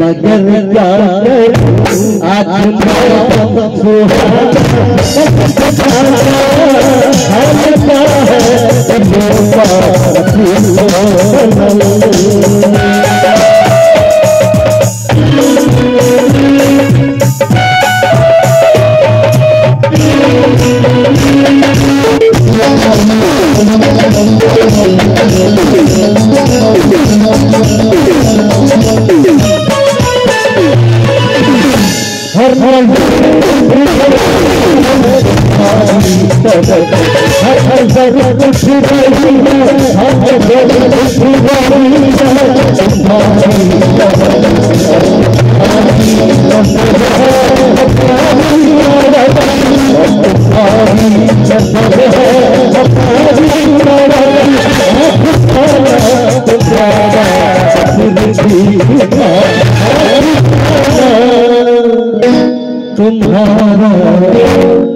मगर क्या आज हर तुम्हारा